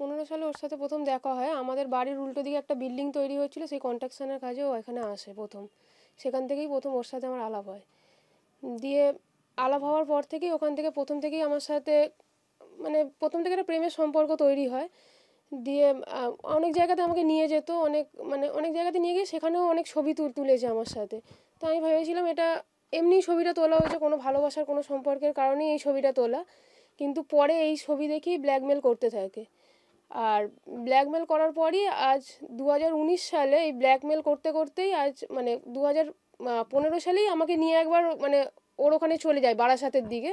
পনেরো সালে ওর সাথে প্রথম দেখা হয়। আমাদের বাড়ির উল্টো দিকে একটা বিল্ডিং তৈরি হচ্ছিল সেই কন্ট্রাকশনের কাজে ও এখানে আসে প্রথম। সেখান থেকেই প্রথম ওর সাথে আমার আলাপ হয়। দিয়ে আলাপ হওয়ার পর থেকেই ওখান থেকে প্রথম থেকেই আমার সাথে মানে প্রথম থেকে একটা প্রেমের সম্পর্ক তৈরি হয়। দিয়ে অনেক জায়গাতে আমাকে নিয়ে যেত, অনেক মানে অনেক জায়গাতে নিয়ে গিয়ে সেখানেও অনেক ছবি তুল, তুলেছে আমার সাথে। তো আমি ভেবেছিলাম এটা, এমনি ছবিটা তোলা হয়েছে, কোনো ভালোবাসার কোনো সম্পর্কের কারণেই এই ছবিটা তোলা। কিন্তু পরে এই ছবি দেখেই ব্ল্যাকমেল করতে থাকে। আর ব্ল্যাকমেল করার পরই আজ দু হাজার উনিশ সালে এই ব্ল্যাকমেল করতে করতেই আজ মানে দু হাজার পনেরো সালেই আমাকে নিয়ে একবার মানে ওর ওখানে চলে যায় বারাসাতের দিকে।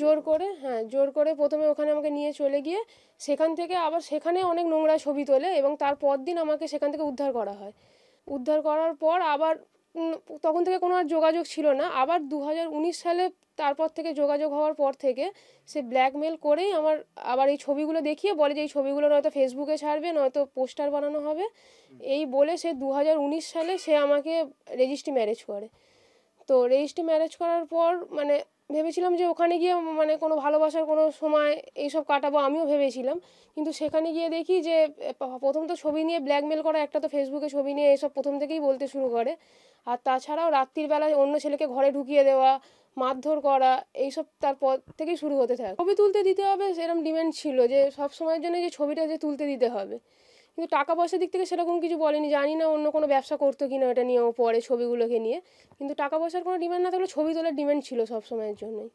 জোর করে হ্যাঁ জোর করে প্রথমে ওখানে আমাকে নিয়ে চলে গিয়ে সেখান থেকে আবার সেখানে অনেক নোংরা ছবি তোলে এবং তারপর দিন আমাকে সেখান থেকে উদ্ধার করা হয়। উদ্ধার করার পর আবার তখন থেকে কোনো আর যোগাযোগ ছিল না। আবার দু হাজার উনিশ সালে তারপর থেকে যোগাযোগ হওয়ার পর থেকে সে ব্ল্যাকমেল করেই আমার আবার এই ছবিগুলো দেখিয়ে বলে যে এই ছবিগুলো নয়তো ফেসবুকে ছাড়বে নয়তো পোস্টার বানানো হবে। এই বলে সে দু হাজার উনিশ সালে সে আমাকে রেজিস্ট্রি ম্যারেজ করে। তো রেজিস্ট্রি ম্যারেজ করার পর মানে ভেবেছিলাম যে ওখানে গিয়ে মানে কোনো ভালোবাসার কোনো সময় এইসব কাটাবো আমিও ভেবেছিলাম। কিন্তু সেখানে গিয়ে দেখি যে প্রথম তো ছবি নিয়ে ব্ল্যাকমেল করা, একটা তো ফেসবুকে ছবি নিয়ে এসব প্রথম থেকেই বলতে শুরু করে। আর তাছাড়াও রাত্রির বেলায় অন্য ছেলেকে ঘরে ঢুকিয়ে দেওয়া, মারধর করা, এইসব তারপর থেকেই শুরু হতে থাকে। ছবি তুলতে দিতে হবে সেরকম ডিমান্ড ছিল যে সব সময়ের জন্য যে ছবিটা যে তুলতে দিতে হবে। কিন্তু টাকা পয়সার দিক থেকে সেরকম কিছু বলেনি। জানি না অন্য কোনো ব্যবসা করতো কিনা এটা নিয়ে ও পরে ছবিগুলোকে নিয়ে। কিন্তু টাকা পয়সার কোনো ডিমান্ড না থাকলে ছবি তোলার ডিমান্ড ছিল সব সময়ের জন্যই।